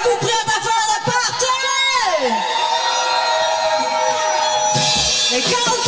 Êtes-vous prêts la? Et Carl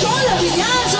Toda a viagem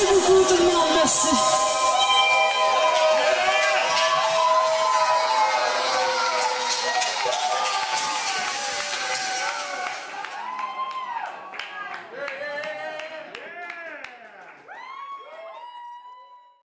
Merci beaucoup tout le monde, merci.